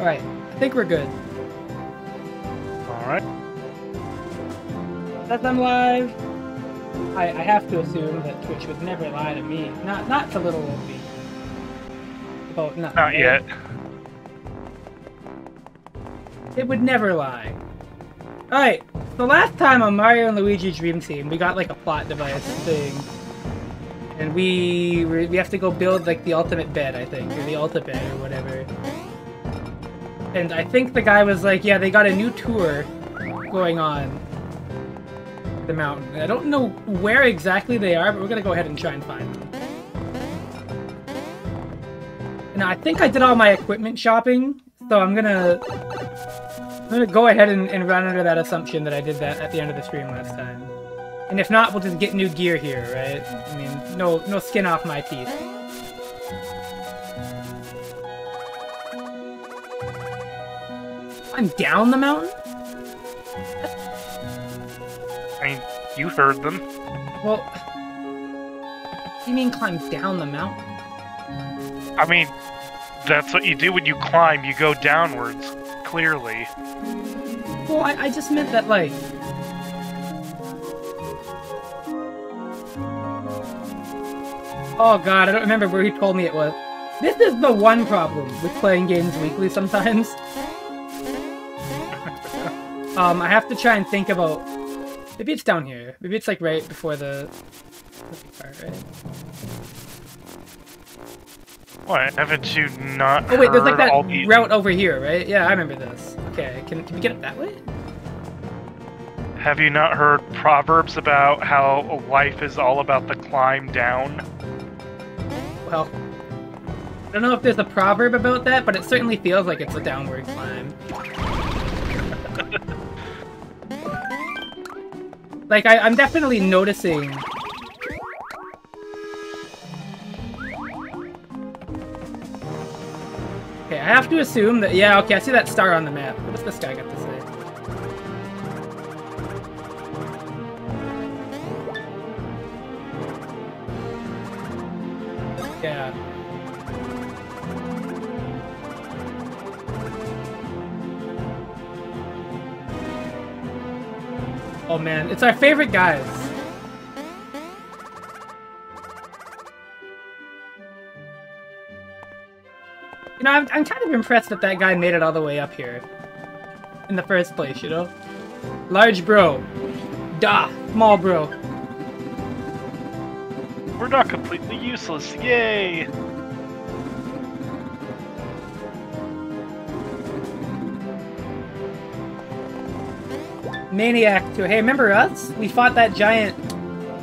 Alright, I think we're good. Alright. That I'm live. I, I have to assume that Twitch would never lie to me. Not not to little old me. Oh, not, Not yet. It would never lie. Alright, the last time on Mario and Luigi Dream Team, we got like a plot device thing. And we we have to go build like the ultimate bed, I think, or the ultimate bed or whatever. And I think the guy was like, yeah, they got a new tour going on the mountain. I don't know where exactly they are, but we're gonna go ahead and try and find them. Now, I think I did all my equipment shopping, so I'm gonna I'm gonna go ahead and, and run under that assumption that I did that at the end of the stream last time. And if not, we'll just get new gear here, right? I mean, no no skin off my teeth. I'm down the mountain? I mean, you heard them. Well, you mean climb down the mountain? I mean, that's what you do when you climb. You go downwards, clearly. Well, I, I just meant that, like... Oh god, I don't remember where he told me it was. This is the one problem with playing games weekly sometimes. Um, I have to try and think about... Maybe it's down here. Maybe it's like right before the... Part, right? What, haven't you not Oh wait, there's like that route over here, right? Yeah, I remember this. Okay, can, can we get it that way? Have you not heard proverbs about how life is all about the climb down? Well, I don't know if there's a proverb about that, but it certainly feels like it's a downward climb. Like, I, I'm definitely noticing... Okay, I have to assume that... Yeah, okay, I see that star on the map. What does this guy got Oh man, it's our favorite guys. You know, I'm, I'm kind of impressed that that guy made it all the way up here. In the first place, you know? Large bro. Da. Small bro. We're not completely useless, yay! Maniac too. Hey, remember us? We fought that giant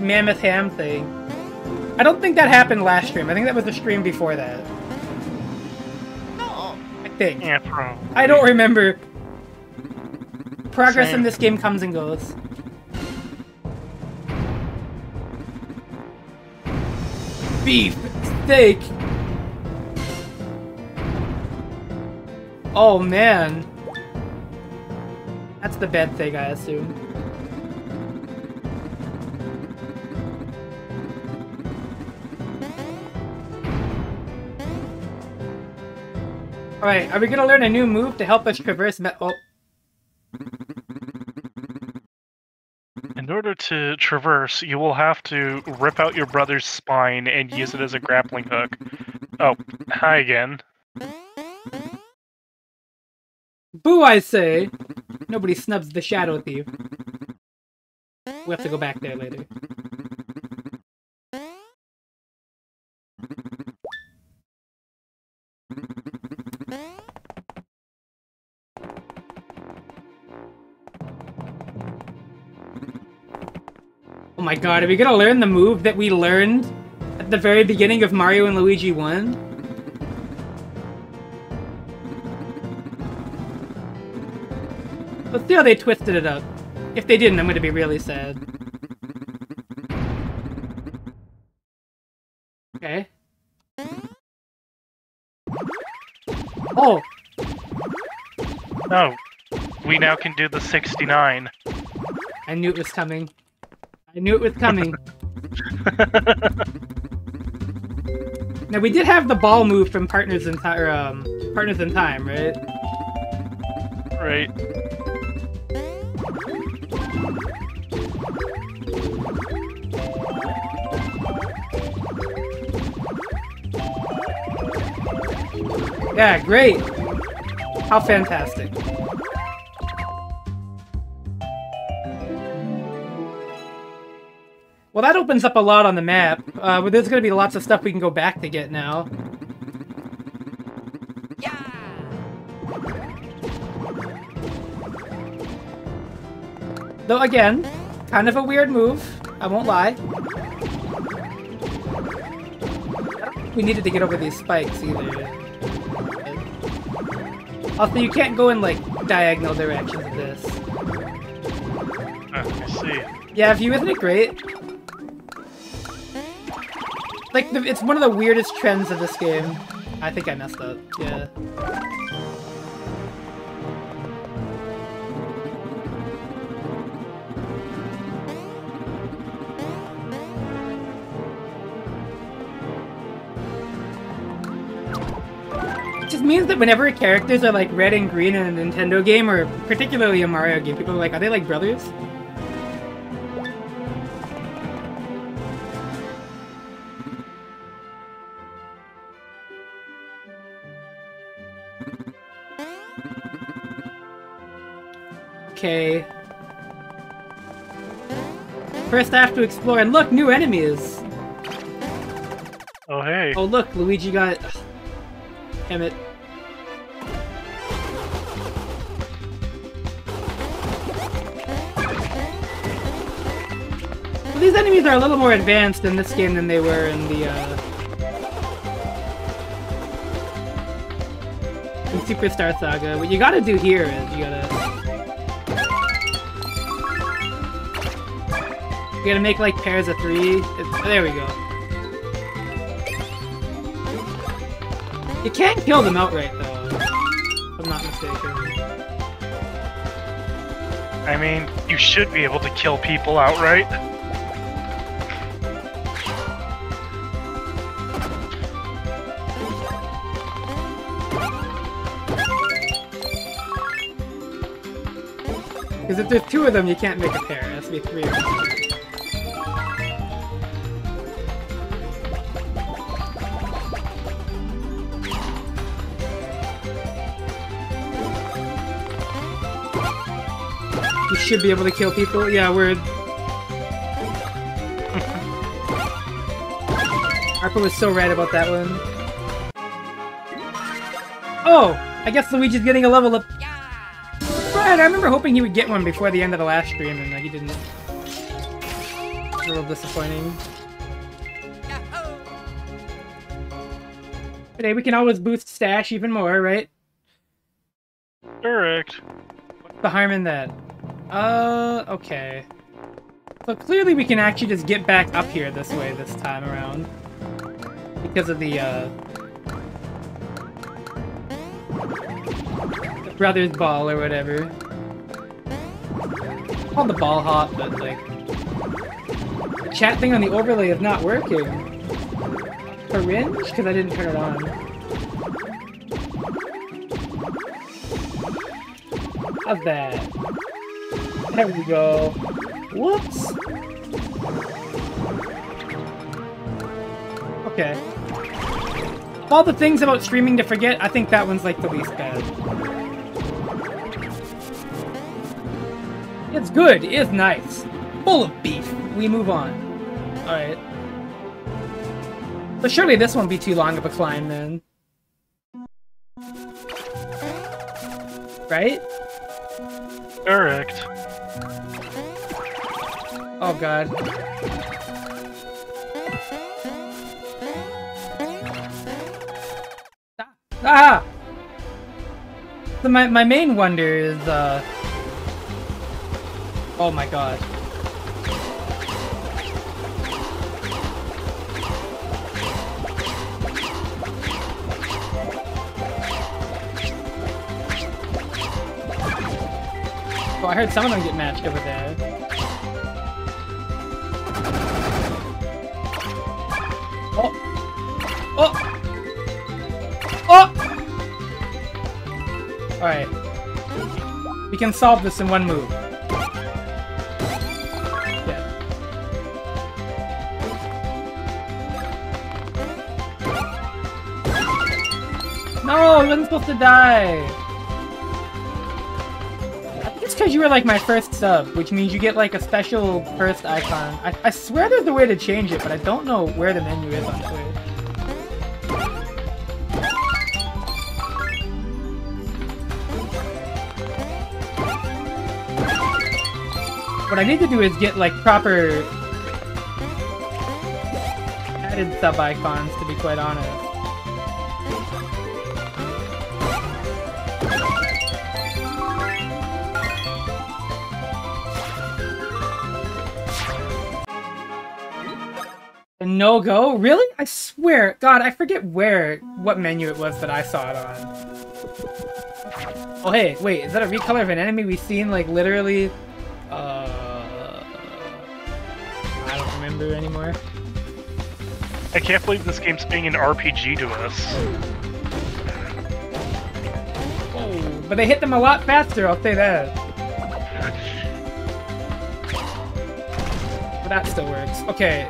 mammoth ham thing. I don't think that happened last stream. I think that was the stream before that. I think. Yeah, probably. I don't remember. Progress in this game comes and goes. Beef, steak. Oh man. That's the bad thing, I assume. Alright, are we gonna learn a new move to help us traverse me- oh, In order to traverse, you will have to rip out your brother's spine and use it as a grappling hook. Oh, hi again. Boo, I say! Nobody snubs the Shadow Thief. We have to go back there later. Oh my god, are we gonna learn the move that we learned at the very beginning of Mario and Luigi 1? How they twisted it up. If they didn't, I'm gonna be really sad. Okay. Oh, No, we now can do the 69. I knew it was coming. I knew it was coming. Now we did have the ball move from Partners in Time, um, Partners in Time, right? Right. Yeah, great. How fantastic. Well, that opens up a lot on the map. Uh, there's going to be lots of stuff we can go back to get now. Though, again, kind of a weird move. I won't lie. we needed to get over these spikes either. Also, you can't go in, like, diagonal directions of this. Uh, I see. Yeah, view isn't it great? Like, the, it's one of the weirdest trends of this game. I think I messed up, yeah. Means that whenever characters are like red and green in a Nintendo game, or particularly a Mario game, people are like, are they like brothers? Okay. First I have to explore, and look, new enemies! Oh, hey. Oh look, Luigi got... Damn it. Enemies are a little more advanced in this game than they were in the, uh... In Superstar Saga. What you gotta do here is you gotta... You gotta make, like, pairs of three. It's, there we go. You can't kill them outright, though. If I'm not mistaken. I mean, you should be able to kill people outright. There's two of them, you can't make a pair. It has to be three of them. You should be able to kill people. Yeah, we're... Harper was so right about that one. Oh! I guess Luigi's getting a level up. I remember hoping he would get one before the end of the last stream, and uh, he didn't. A little disappointing. Today we can always boost stache even more, right? Correct. What's the harm in that? Uh, okay. So clearly we can actually just get back up here this way this time around. Because of the, uh... The brother's ball or whatever. Called the ball hop, but like... The chat thing on the overlay is not working. Syringe? Because I didn't turn it on. How's that? There we go. Whoops. Okay. Of all the things about streaming to forget, I think that one's like the least bad. It's good. It's nice. Full of beef. We move on. Alright. So surely this won't be too long of a climb then. Right? Correct. Oh god. Ah! ah! So my, my main wonder is, uh... Oh my god. Oh, I heard some of them get matched over there. Oh! Oh! Oh! Alright. We can solve this in one move. Wasn't supposed to die! I think it's because you were like my first sub, which means you get like a special first icon. I, I swear there's a way to change it, but I don't know where the menu is on Twitch. What I need to do is get like proper added sub icons to be quite honest. No go? Really? I swear, God, I forget where, what menu it was that I saw it on. Oh hey, wait, is that a recolor of an enemy we've seen like literally uh, I don't remember anymore. I can't believe this game's being an RPG to us. Oh, but they hit them a lot faster, I'll say that. But that still works. Okay.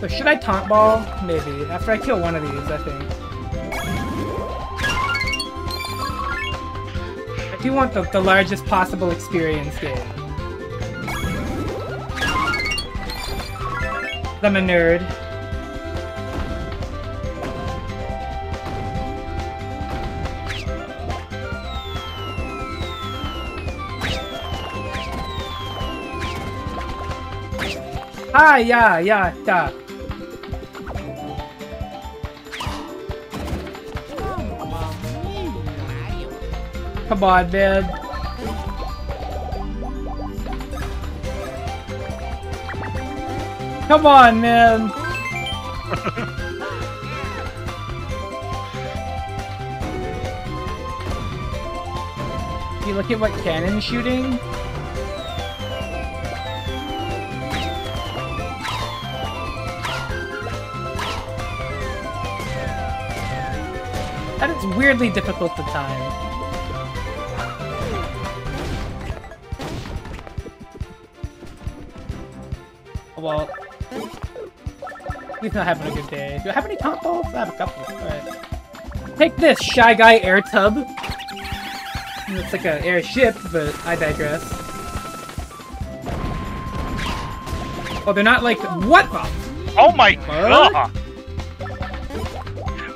So should I taunt ball? Maybe. After I kill one of these, I think. I do want the, the largest possible experience game. I'm a nerd. Ah, yeah, yeah, yeah. Come on, man. Come on, man. you look at what cannon shooting? That is weirdly difficult to time. He's not having a good day. Do I have any balls? I have a couple. Alright. Take this, Shy Guy Air Tub. It's like an airship, but I digress. Oh, they're not like- What the? Oh my What? god!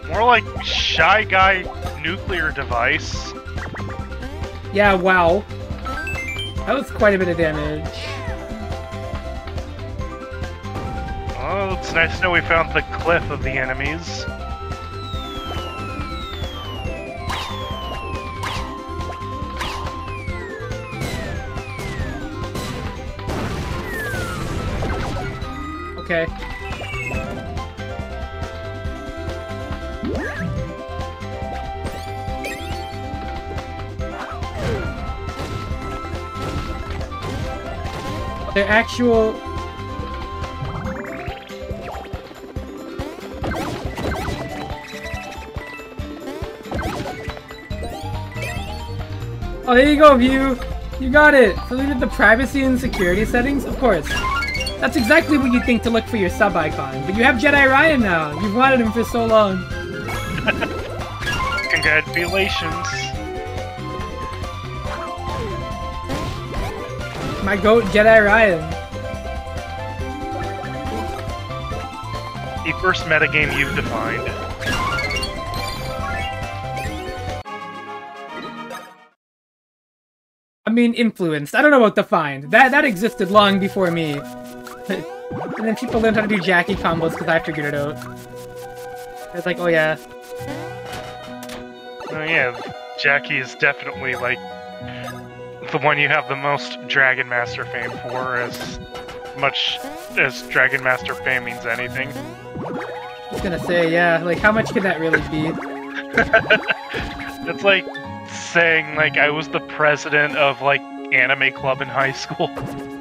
More like Shy Guy nuclear device. Yeah, wow. That was quite a bit of damage. It's nice to know we found the cliff of the enemies. Okay. They're actual... Oh, there you go, View! You got it! So at the privacy and security settings? Of course. That's exactly what you think to look for your sub icon. But you have Jedi Ryan now. You've wanted him for so long. Congratulations. My goat, Jedi Ryan. The first metagame you've defined. Influenced. I don't know about defined. That that existed long before me. and then people learned how to do Jackie combos because I figured it out. It's like, oh yeah. Oh yeah, Jackie is definitely like the one you have the most Dragon Master fame for, as much as Dragon Master fame means anything. I was gonna say, yeah, like how much could that really be? It's like saying like I was the president of like anime club in high school.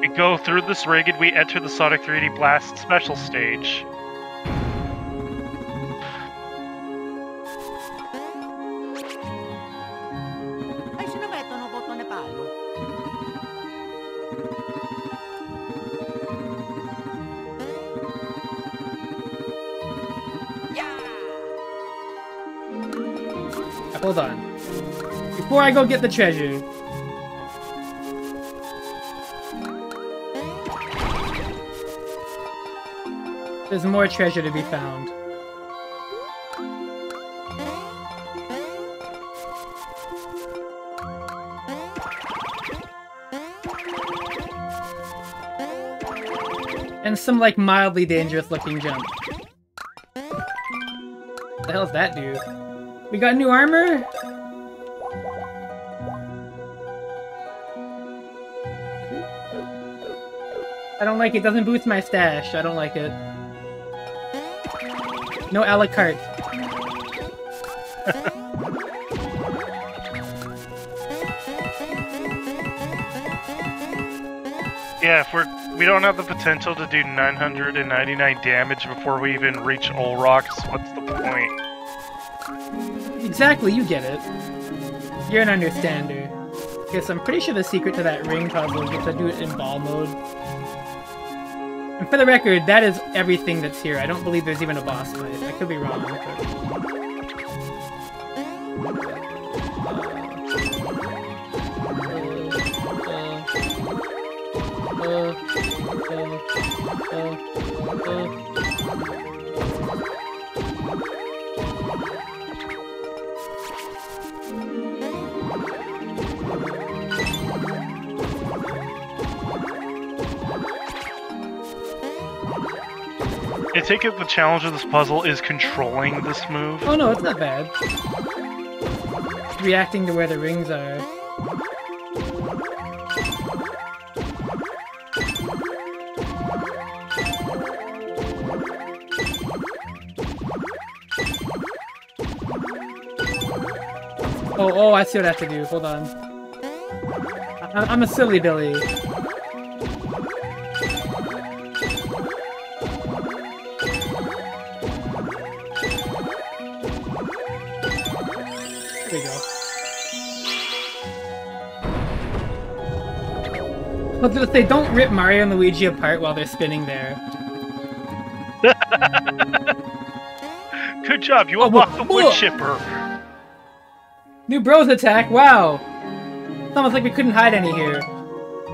We go through this rig and we enter the Sonic 3D Blast special stage. Hold on. Before I go get the treasure. There's more treasure to be found. And some, like, mildly dangerous looking jump. What the hell's that do? We got new armor? I don't like it. Doesn't boost my stache. I don't like it. No a la carte. Yeah, if we're we don't have the potential to do 999 damage before we even reach Olrox, what's the point? Exactly, you get it. You're an understander. So I'm pretty sure the secret to that ring puzzle is to do it in ball mode. And for the record, that is everything that's here. I don't believe there's even a boss fight. I could be wrong. Uh, uh, uh, uh, I take it the challenge of this puzzle is controlling this move. Oh no, it's not bad. Reacting to where the rings are. Oh, oh, I see what I have to do. Hold on. I I'm a silly Billy. I was gonna say, don't rip Mario and Luigi apart while they're spinning there. Good job, you Oh, unlocked the wood chipper. New bros attack, wow! It's almost like we couldn't hide any here.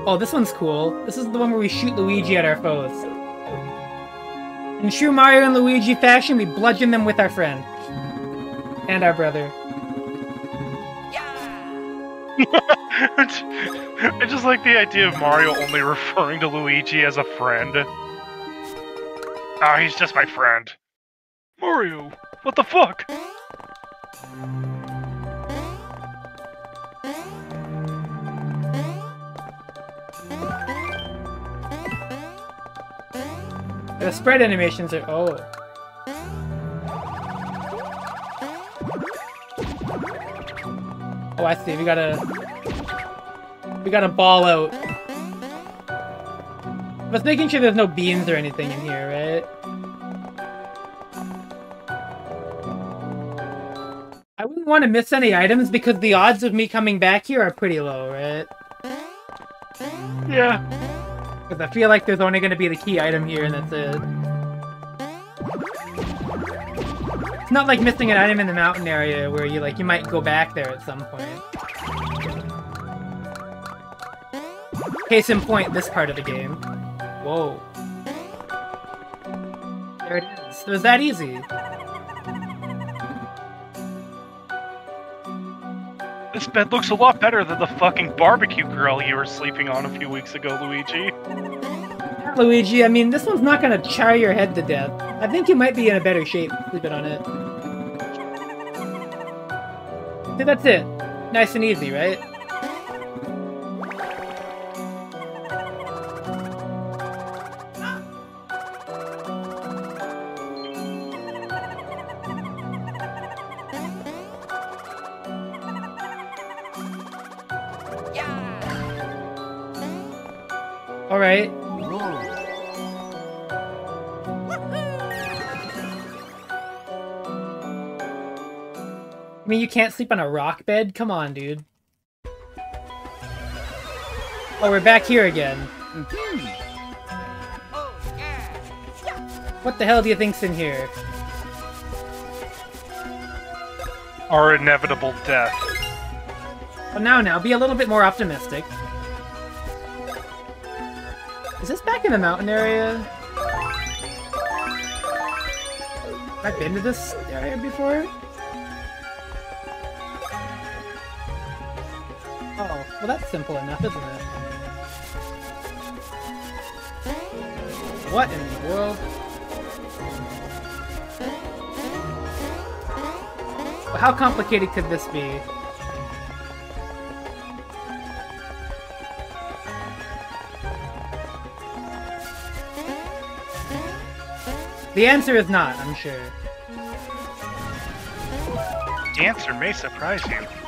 Oh, this one's cool. This is the one where we shoot Luigi at our foes. In true Mario and Luigi fashion, we bludgeon them with our friend. And our brother. I just like the idea of Mario only referring to Luigi as a friend. Ah, he's just my friend. Mario, what the fuck? The spread animations are. Oh. Oh, I see. We gotta. We gotta ball out. But making sure there's no beans or anything in here, right? I wouldn't want to miss any items because the odds of me coming back here are pretty low, right? Yeah. Because I feel like there's only going to be the key item here and that's it. It's not like missing an item in the mountain area where you like you might go back there at some point. Case in point, this part of the game. Whoa. There it is. It was that easy. This bed looks a lot better than the fucking barbecue grill you were sleeping on a few weeks ago, Luigi. Luigi, I mean, this one's not gonna char your head to death. I think you might be in a better shape sleeping on it. See, that's it. Nice and easy, right? Can't sleep on a rock bed? Come on, dude. Oh, we're back here again. What the hell do you think's in here? Our inevitable death. Well, now, now, be a little bit more optimistic. Is this back in the mountain area? Have I been to this area before? Well that's simple enough, isn't it? What in the world? Well, how complicated could this be? The answer is not, I'm sure. The answer may surprise you.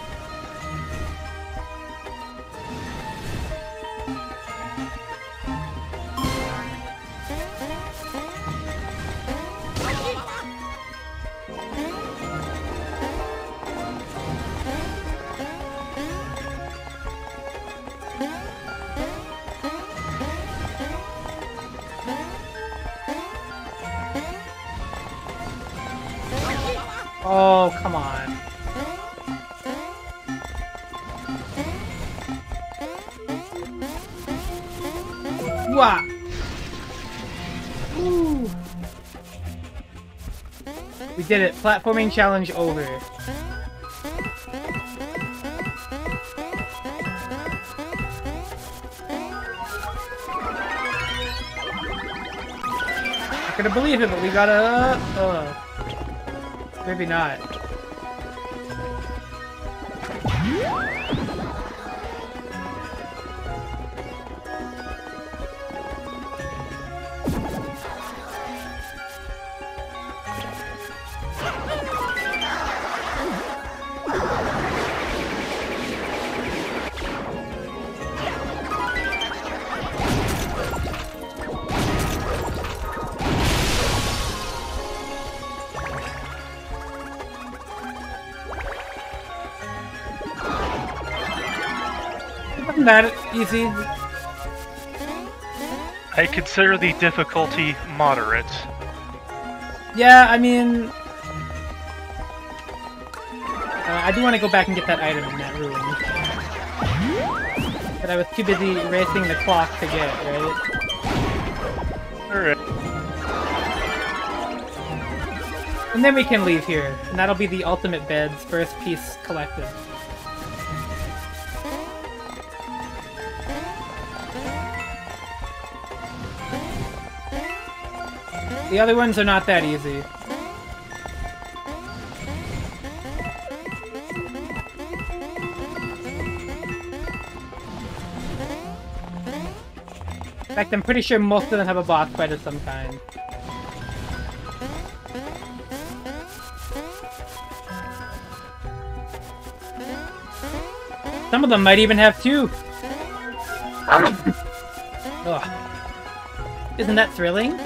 Did it. Platforming challenge over. Not gonna believe it, but we gotta... Uh, maybe not. That easy? I consider the difficulty moderate. Yeah, I mean... Uh, I do want to go back and get that item in that room. But I was too busy racing the clock to get, it, right? Alright. And then we can leave here, and that'll be the ultimate bed's first piece collected. The other ones are not that easy. In fact, I'm pretty sure most of them have a boss fight of some kind. Some of them might even have two. Ugh. Isn't that thrilling?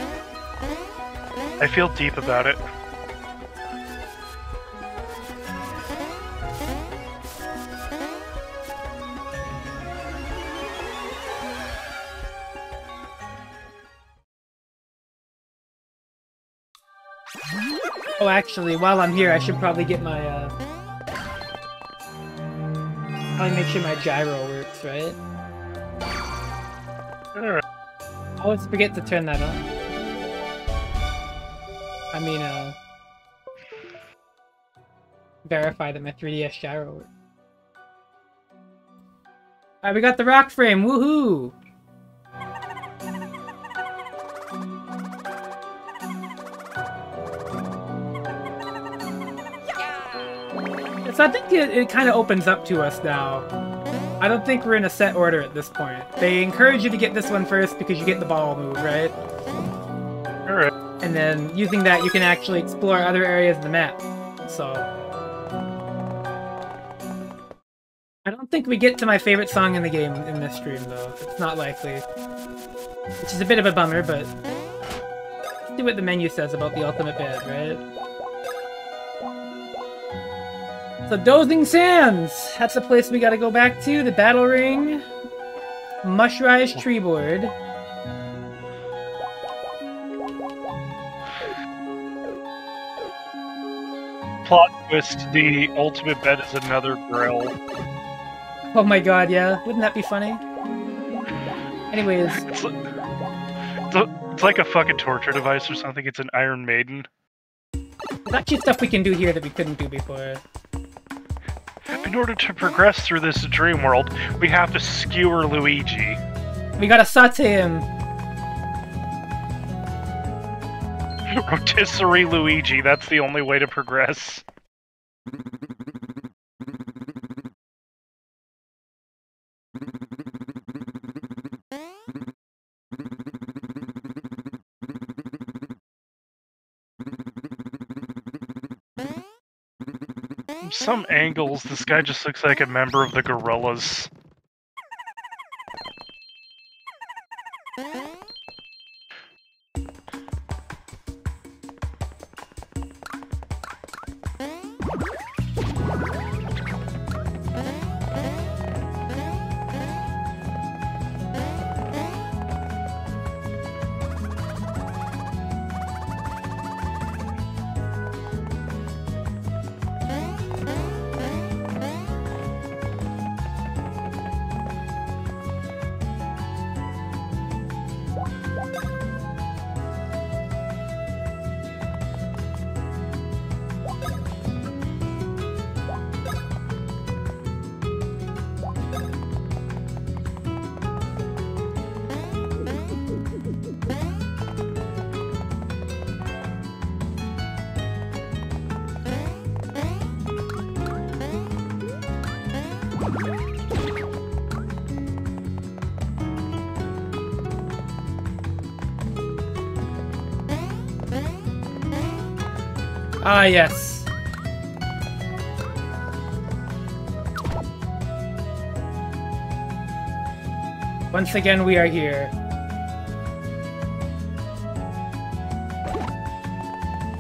I feel deep about it. Oh, actually, while I'm here, I should probably get my, uh... Probably make sure my gyro works, right? Alright. I always forget to turn that on. I mean, uh... Verify that my 3DS gyro works. Alright, we got the rock frame, woohoo! So I think it, it kind of opens up to us now. I don't think we're in a set order at this point. They encourage you to get this one first because you get the ball move, right? And then using that, you can actually explore other areas of the map. So... I don't think we get to my favorite song in the game in this stream, though. It's not likely. Which is a bit of a bummer, but... See what the menu says about the ultimate bed, right? So Dozing Sands! That's the place we gotta go back to, the Battle Ring. Mushrise Tree Board. Plot twist: the ultimate bed is another grill. Oh my god, yeah. Wouldn't that be funny? Anyways, It's, it's, it's like a fucking torture device or something. It's an Iron Maiden. there's actually stuff we can do here that we couldn't do before. In order to progress through this dream world, we have to skewer Luigi. We gotta saute him. Rotisserie Luigi, that's the only way to progress. Some angles, this guy just looks like a member of the Gorillaz. Ah, yes. Once again, we are here.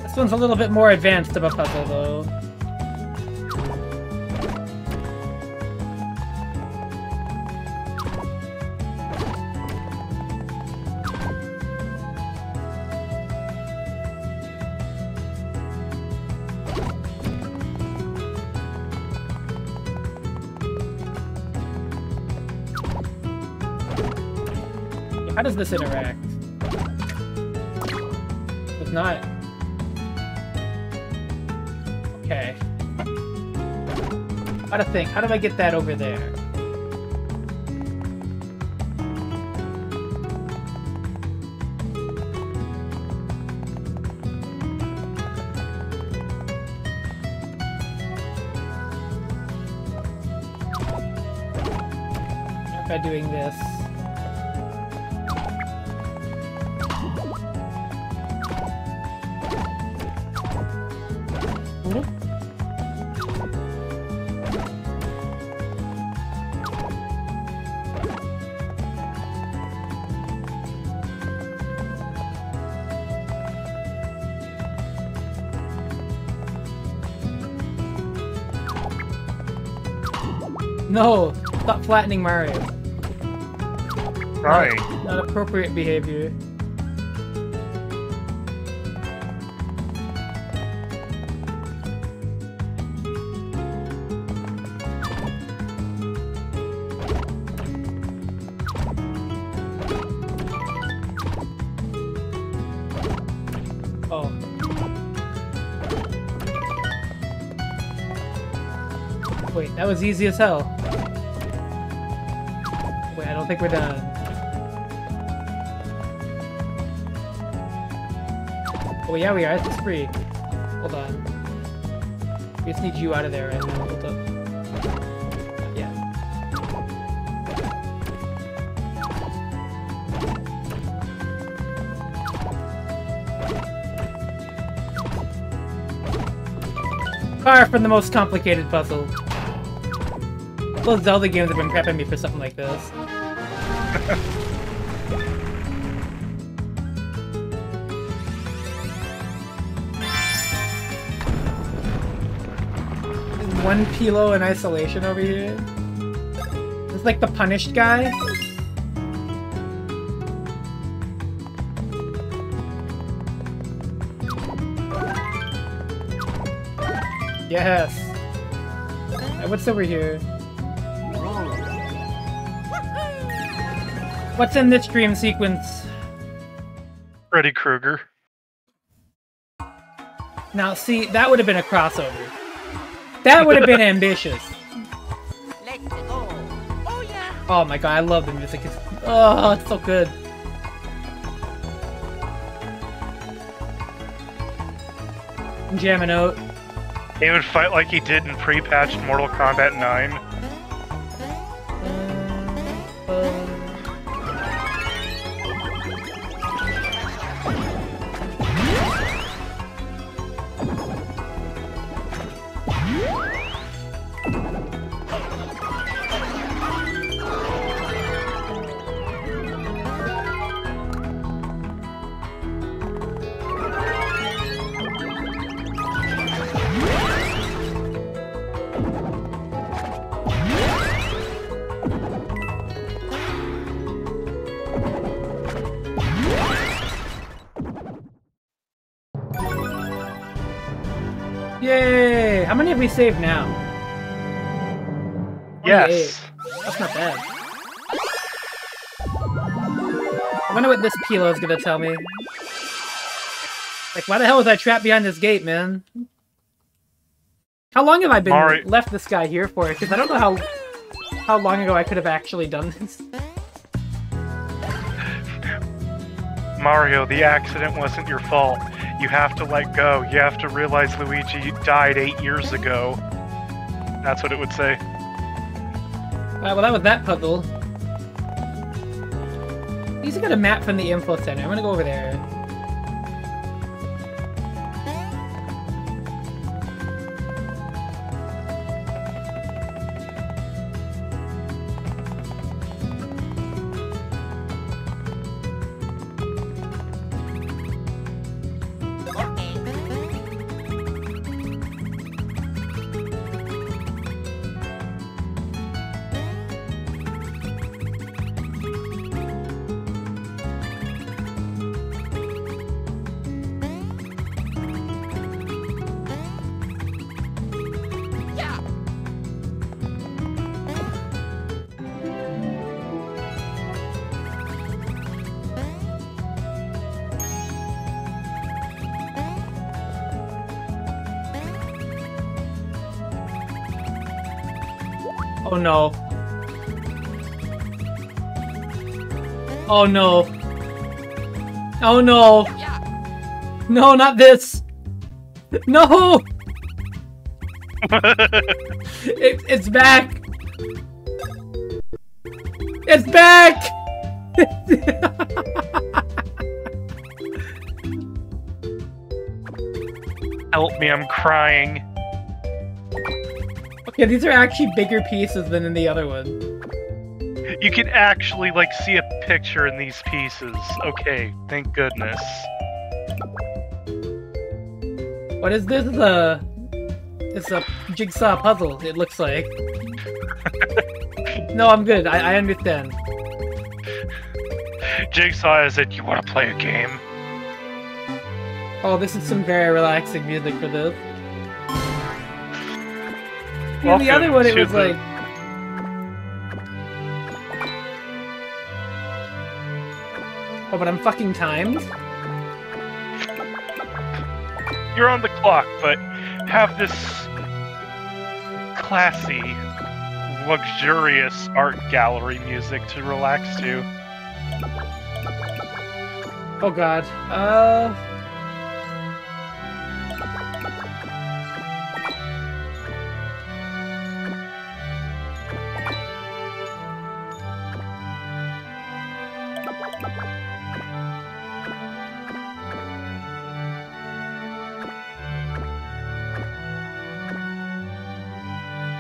This one's a little bit more advanced of a puzzle, though. Does this interact? It's not. Okay. To think. How do I get that over there? No! Stop flattening Mario. Right. Not appropriate behavior. Oh. Wait, that was easy as hell. Think we're done. Oh yeah, we are. It's free. Hold on. We just need you out of there right now. Hold up. Yeah. Far from the most complicated puzzle. Those Zelda games have been prepping me for something like this. One Pi'illo in isolation over here. It's like the punished guy. Yes. What's over here? What's in this dream sequence? Freddy Krueger. Now, see, that would have been a crossover. That would have been ambitious. Let's go. Oh yeah. Oh my god, I love the music. It's, oh, it's so good. I'm jamming out. He would fight like he did in pre-patched Mortal Kombat 9. Yay! How many have we saved now? Yes. That's not bad. I wonder what this Pi'illo is gonna tell me. Like, why the hell was I trapped behind this gate, man? How long have I been Mari- left this guy here for? Because I don't know how how long ago I could have actually done this. Mario, the accident wasn't your fault. You have to let go. You have to realize Luigi died eight years ago. That's what it would say. Alright, well that was that puzzle. He's got a map from the info center. I'm gonna go over there. Oh no. Oh no. Oh no. No, not this. No! It, it's back. It's back. Help me, I'm crying. Okay, these are actually bigger pieces than in the other one. You can actually, like, see a picture in these pieces. Okay, thank goodness. What is this? It's a, it's a jigsaw puzzle. It looks like. no, I'm good. I, I understand. Jigsaw is it, you want to play a game? Oh, this is some very relaxing music for this. Yeah, the other one, it was the- like. Oh, but I'm fucking timed? You're on the clock, but have this classy, luxurious art gallery music to relax to. Oh god. Uh.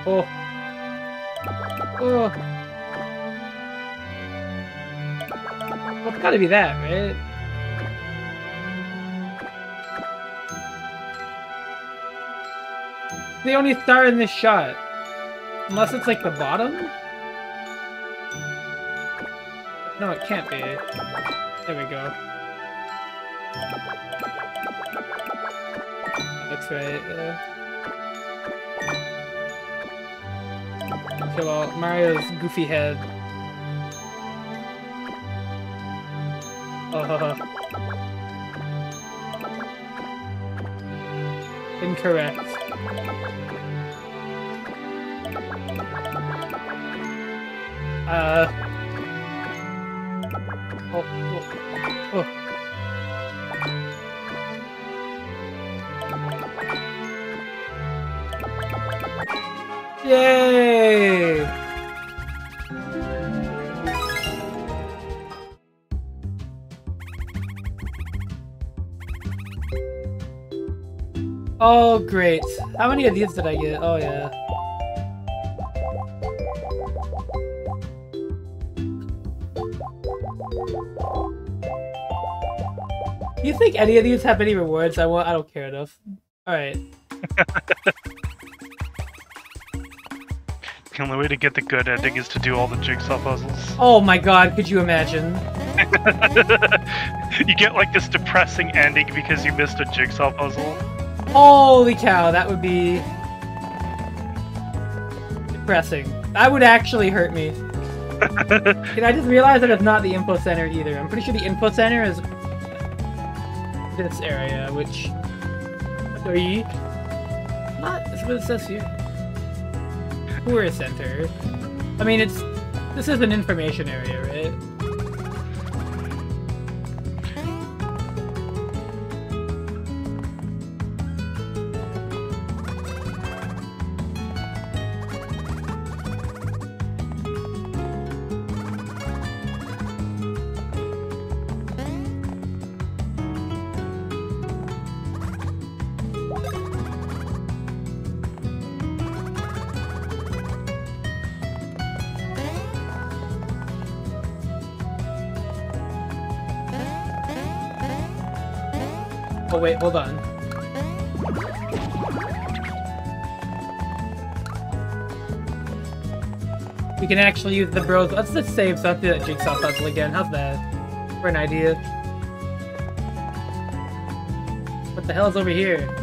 Oh. Oh. Well, it's gotta be that, right? The only star in this shot. Unless it's like the bottom? No, it can't be. There we go. Looks right, yeah. Well, Mario's goofy head. Uh, incorrect. Uh. Oh, oh, oh. Yay! Oh, great. How many of these did I get? Oh, yeah. Do you think any of these have any rewards? I want. I don't care enough. All right. The only way to get the good ending is to do all the jigsaw puzzles. Oh my god, could you imagine? you get like this depressing ending because you missed a jigsaw puzzle. Holy cow, that would be depressing. That would actually hurt me. Did I just realize that it's not the info center either? I'm pretty sure the info center is this area, which three. Not that's what it says here. Tourist center. I mean, it's this is an information area, right? Wait, hold on. We can actually use the bros. Let's just save so I have to do that jigsaw puzzle again. How's that? For an idea. What the hell's over here?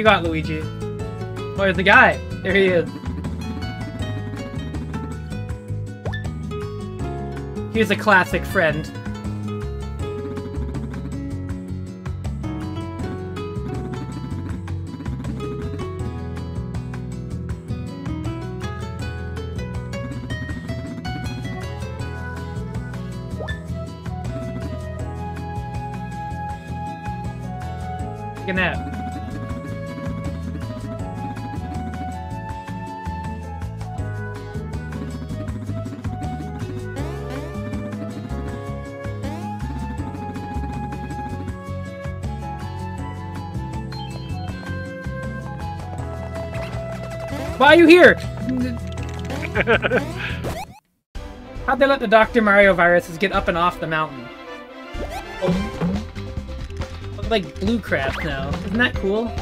You got, Luigi? Oh, Where's the guy? There he is. He's a classic friend. You here? How'd they let the Dr. Mario viruses get up and off the mountain? Oh. Look like blue crab now. Isn't that cool?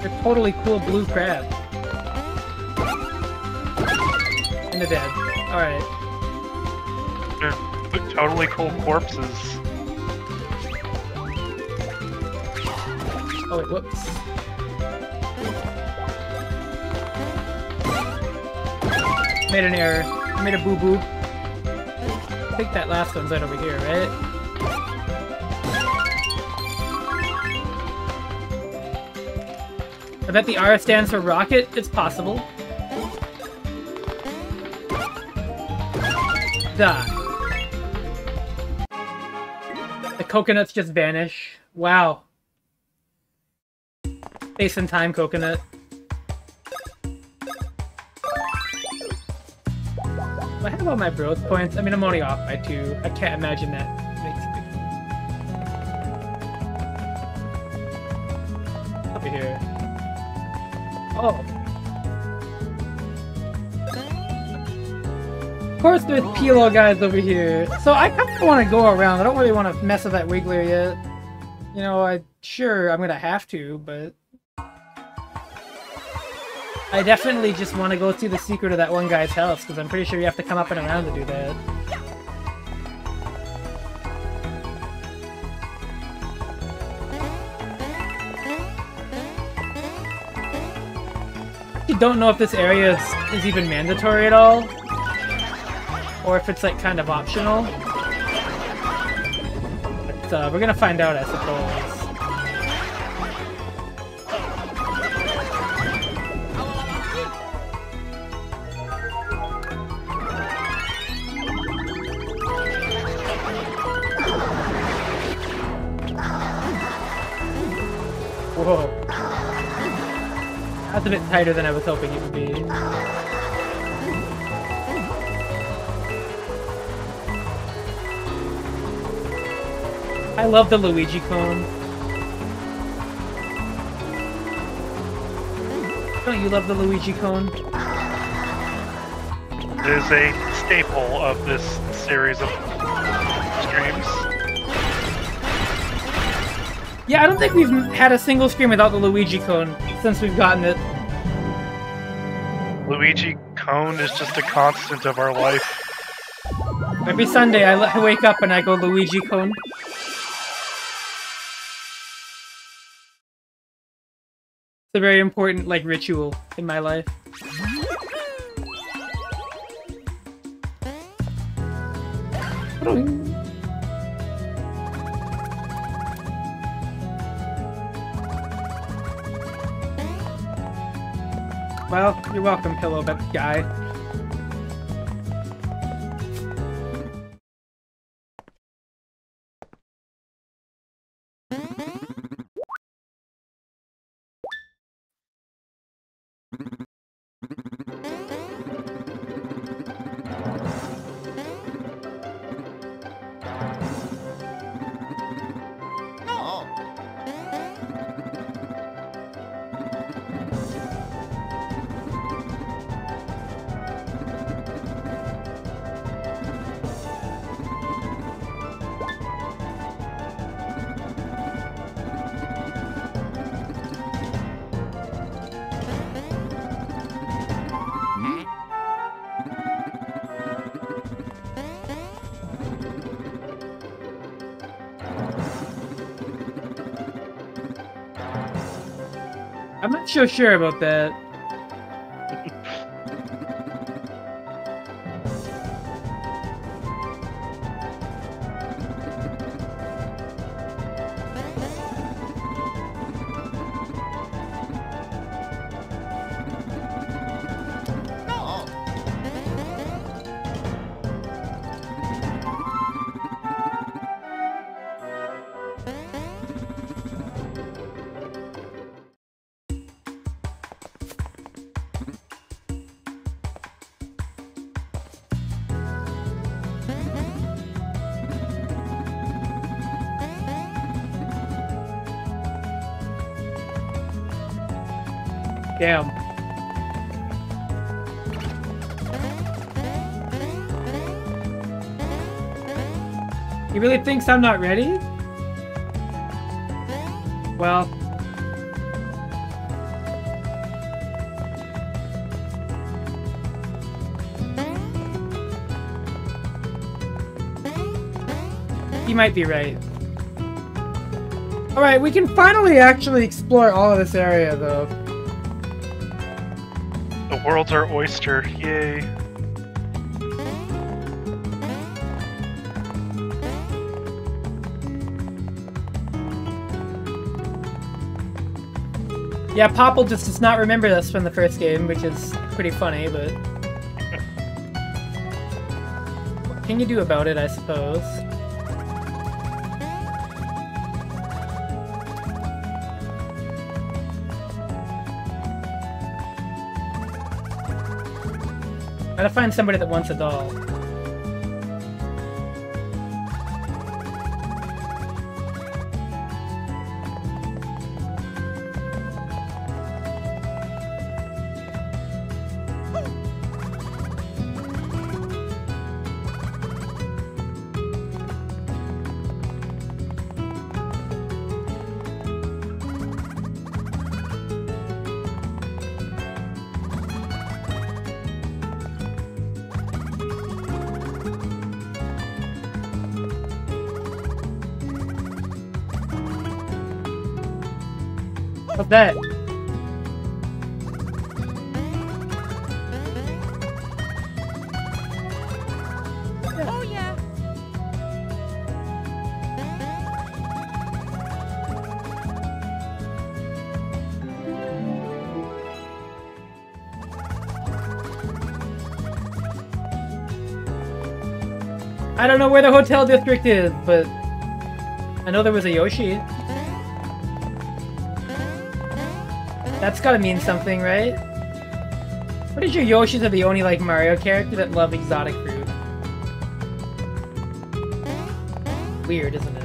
They're totally cool blue crab. And they're dead. Alright. Totally cool corpses. Oh wait, whoops. Made an error. I made a boo-boo. I think that last one's right over here, right? I bet the R stands for rocket. It's possible. Duh. Coconuts just vanish. Wow. Space and time coconut. I have all my growth points? I mean, I'm only off by two. I can't imagine that makes Over here. Oh. Course there's Pi'illo guys over here. So I kind of want to go around. I don't really want to mess with that Wiggler yet. You know, I sure I'm gonna have to, but I definitely just want to go see the secret of that one guy's house, because I'm pretty sure you have to come up and around to do that. I don't know if this area is, is even mandatory at all, or if it's like kind of optional. But uh, we're gonna find out, I suppose. Whoa. That's a bit tighter than I was hoping it would be. I love the Luigi cone. Don't you love the Luigi cone? It is a staple of this series of streams. Yeah, I don't think we've had a single stream without the Luigi cone since we've gotten it. Luigi Cone is just a constant of our life. Every Sunday I, I wake up and I go Luigi cone. It's a very important, like, ritual in my life. Well, you're welcome, pillow guy. I'm not so sure about that. Thinks I'm not ready? Well... He might be right. Alright, we can finally actually explore all of this area, though. The world's our oyster. Yay. Yeah, Popple just does not remember this from the first game, which is pretty funny, but... What can you do about it, I suppose? Gotta find somebody that wants a doll. That? Oh yeah. I don't know where the hotel district is, but I know there was a Yoshi. That's gotta mean something, right? What is your Yoshis are the only like Mario character that love exotic fruit? Weird, isn't it?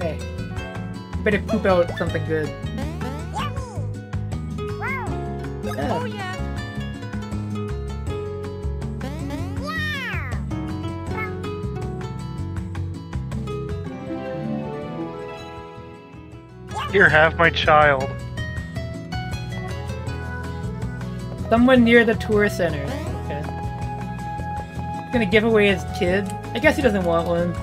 Hey, better poop out something good. Here, have my child. Someone near the tour center. Okay. Gonna give away his kid. I guess he doesn't want one.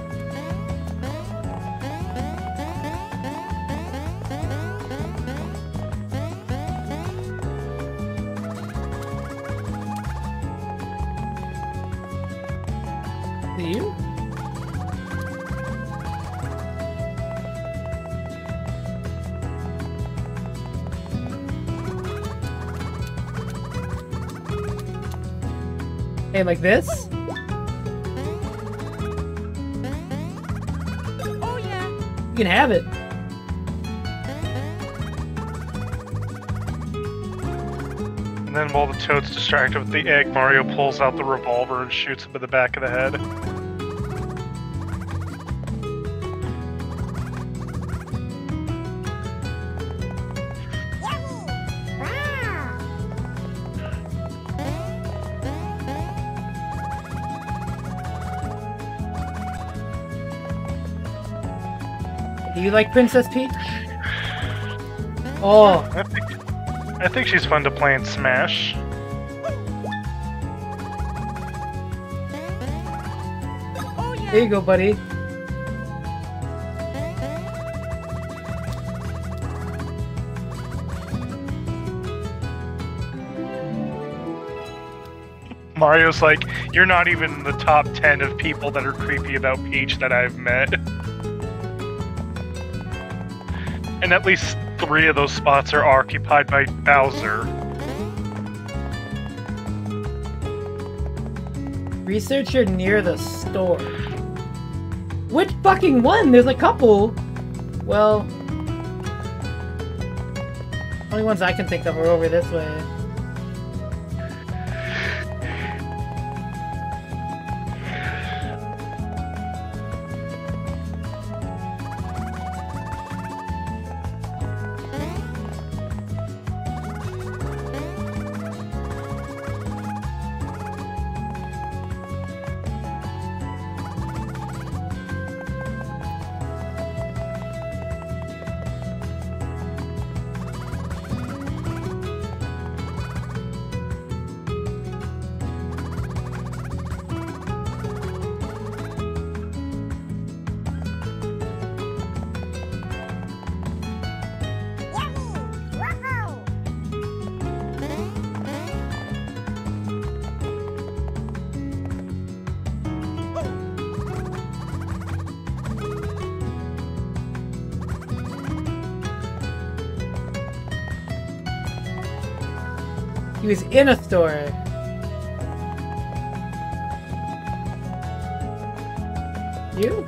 You? Hey, like this? Oh yeah. You can have it. And then while the toad's distracted with the egg, Mario pulls out the revolver and shoots him in the back of the head. You like Princess Peach? Oh, I think, I think she's fun to play in Smash. There you go, buddy. Mario's like, you're not even in the top 10 of people that are creepy about Peach that I've met. And at least three of those spots are occupied by Bowser. Researcher near the store. Which fucking one? There's a couple. Well, only ones I can think of are over this way. Was in a store. You?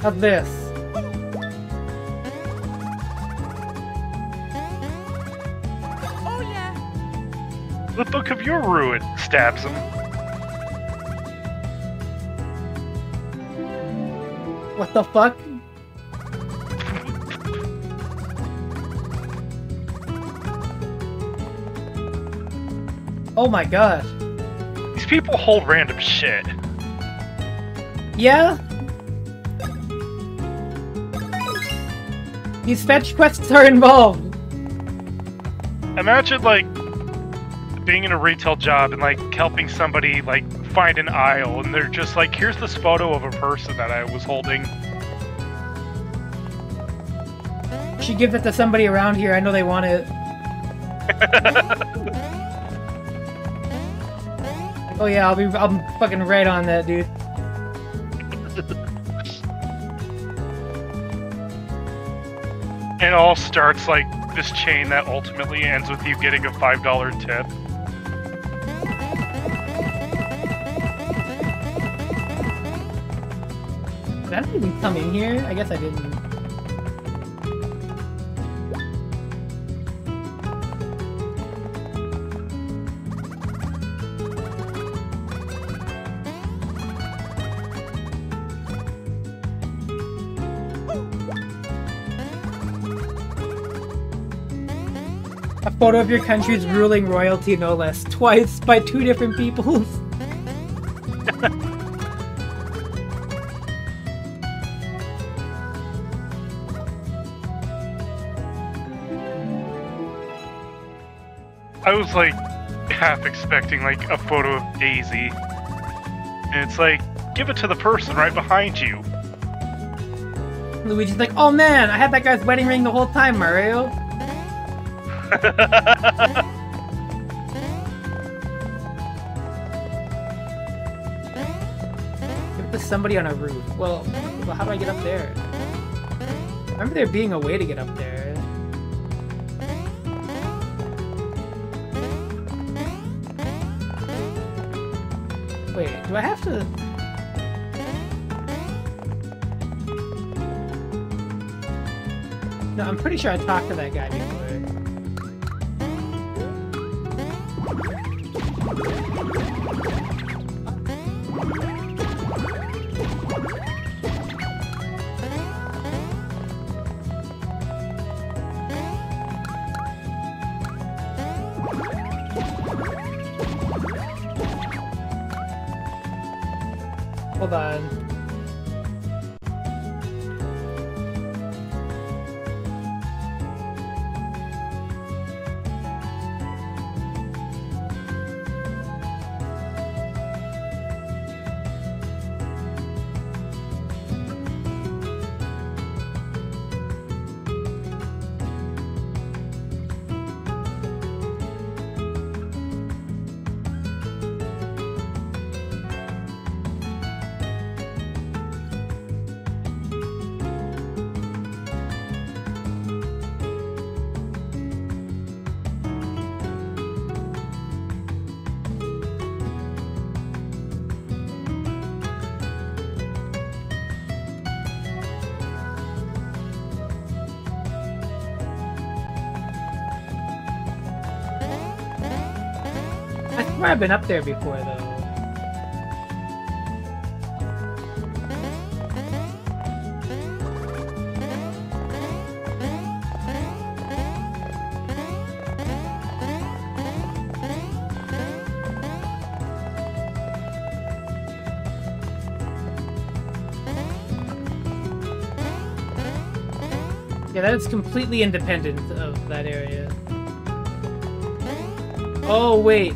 How's this? Oh yeah. The Book of Your Ruin stabs him. What the fuck? Oh my god. These people hold random shit. Yeah? These fetch quests are involved. Imagine like being in a retail job and like helping somebody like find an aisle and they're just like, here's this photo of a person that I was holding. Should give that to somebody around here. I know they want it. oh yeah, I'll be I'm fucking right on that, dude. It all starts like this chain that ultimately ends with you getting a five dollar tip. Did I even come in here? I guess I didn't. Photo of your country's ruling royalty, no less, twice by two different peoples. I was like half expecting like a photo of Daisy. And it's like, give it to the person right behind you. Luigi's like, oh man, I had that guy's wedding ring the whole time, Mario. To somebody on a roof. Well, well, how do I get up there? I remember there being a way to get up there. Wait, do I have to... No, I'm pretty sure I talked to that guy before. I've been up there before, though. Yeah, that is completely independent of that area. Oh, wait.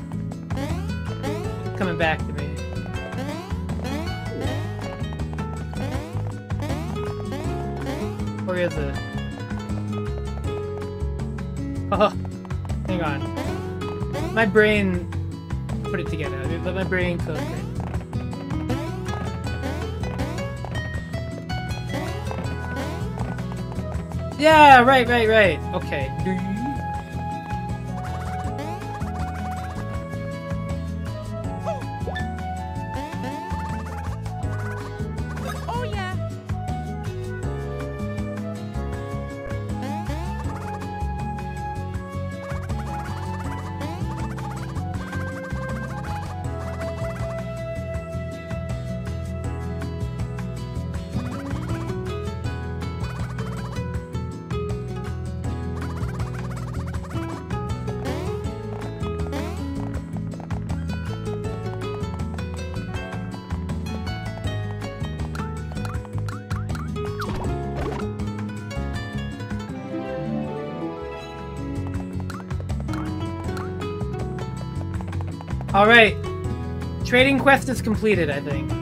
My brain put it together. Let my brain cook. Yeah, right, right, right. Okay. Alright. Trading quest is completed, I think.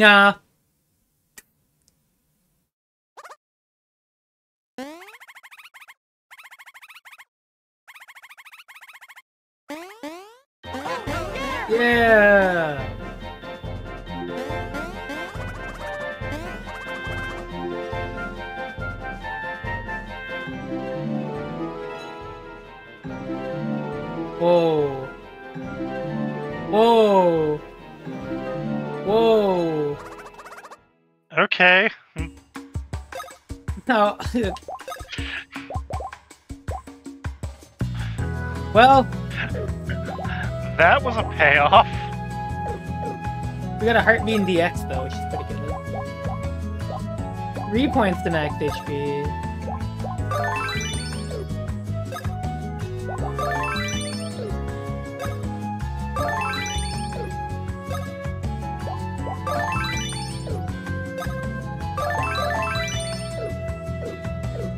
Nah. Got a Heart Bean DX though, which is pretty good. Three points to max HP.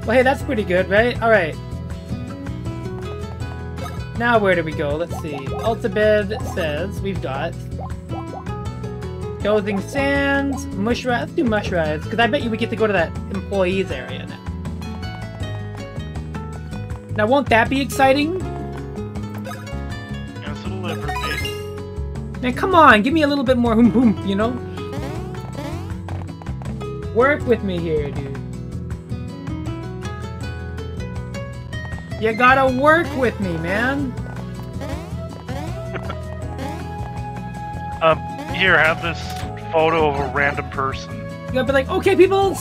Well, hey, that's pretty good, right? Alright. Now where do we go? Let's see. Altabed says we've got Dozing Sands, Mushrise. Let's do Mush because I bet you we get to go to that employees area now. Now, won't that be exciting? Yes, it'll ever be. Man, come on, give me a little bit more hoom hoom, you know? Work with me here, dude. You gotta work with me, man. Here, have this photo of a random person. You gotta be like, okay, peoples!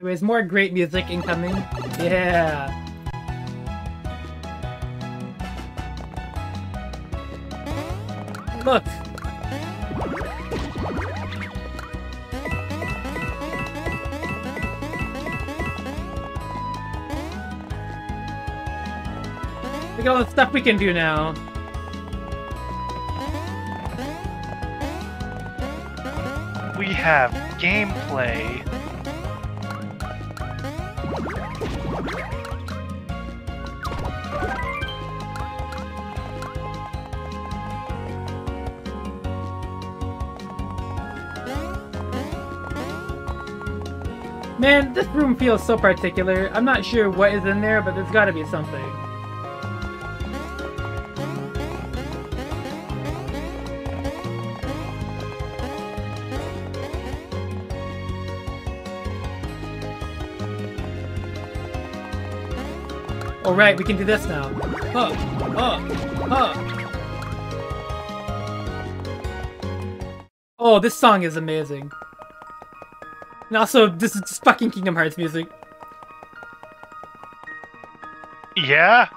Anyways, more great music incoming. Yeah. Look. Look at all the stuff we can do now. We have gameplay. Man, this room feels so particular. I'm not sure what is in there, but there's gotta be something. Alright, we can do this now. Huh, huh, huh. Oh, this song is amazing. And also, this is just fucking Kingdom Hearts music. Yeah?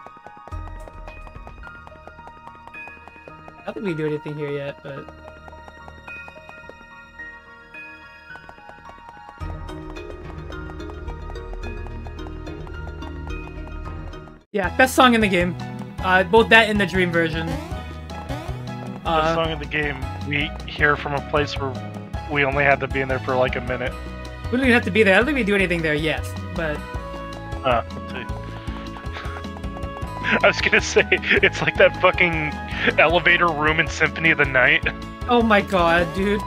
I don't think we do anything here yet, but... Yeah, best song in the game. Uh, both that and the Dream version. Uh, song in the game we hear from a place where we only had to be in there for like a minute. we don't even have to be there. I don't think we do anything there yet, but... Uh. I was gonna say, it's like that fucking elevator room in Symphony of the Night. Oh my god, dude.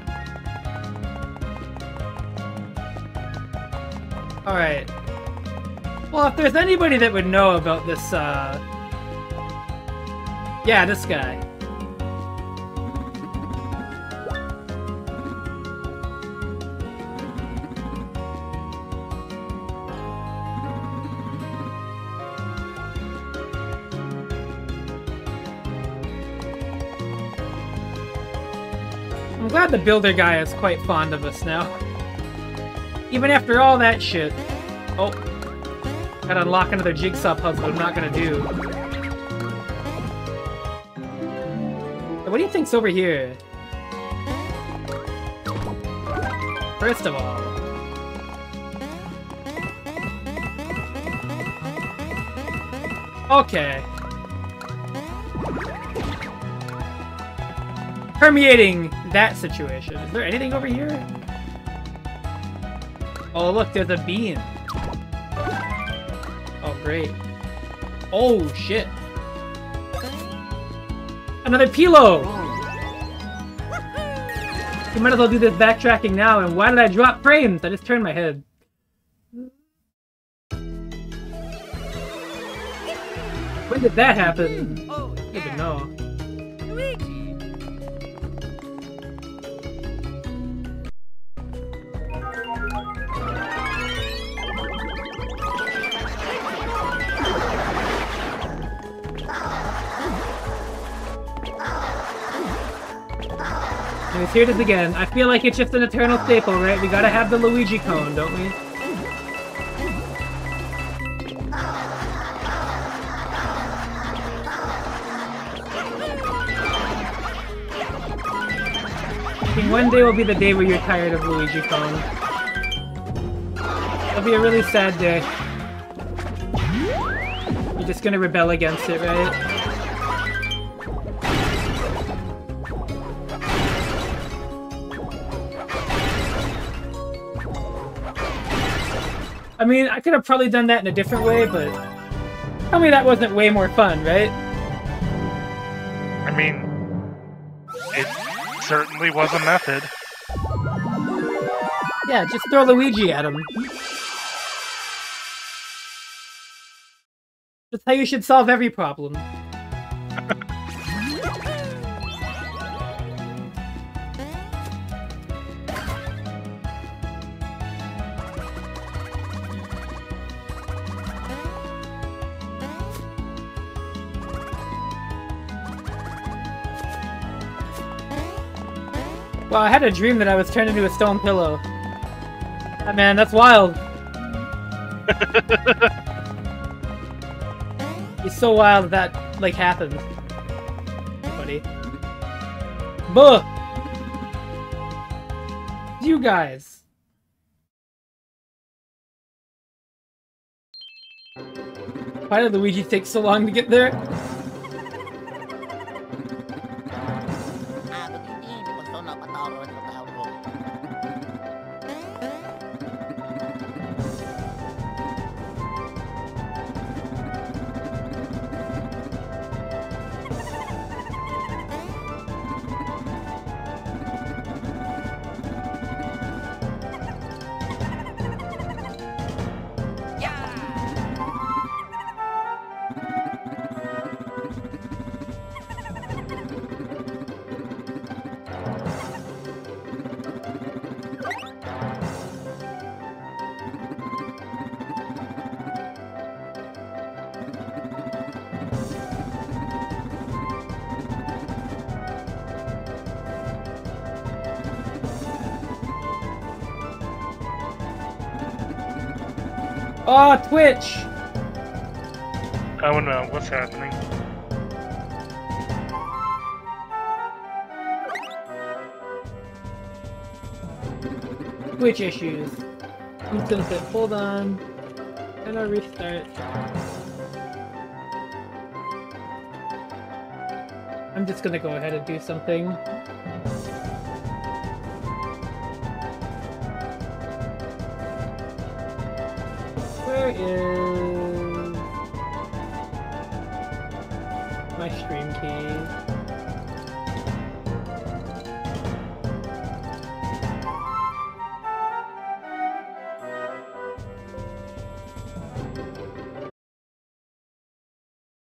Alright. Well, if there's anybody that would know about this, uh... Yeah, this guy. I'm glad the builder guy is quite fond of us now. Even after all that shit. Oh. Gotta unlock another jigsaw puzzle I'm not gonna do. What do you think's over here? First of all... Okay. Permeating that situation. Is there anything over here? Oh, look, there's a bean. Oh, great. Oh, shit. Another Pi'illo! You might as well do this backtracking now, and why did I drop frames? I just turned my head. When did that happen? I don't know. Here it is again. I feel like it's just an eternal staple, right? We gotta have the Luigi cone, don't we? One day will be the day where you're tired of Luigi cone. It'll be a really sad day. You're just gonna rebel against it, right? I mean, I could have probably done that in a different way, but tell me that wasn't way more fun, right? I mean, it certainly was a method. Yeah, just throw Luigi at him. That's how you should solve every problem. Well, I had a dream that I was turned into a stone Pi'illo. Ah, man, that's wild. it's so wild that, like, happened. Buddy. Buh! You guys. Why did Luigi take so long to get there? Happening? Twitch issues. I'm gonna say, hold on. And I restart. I'm just gonna go ahead and do something.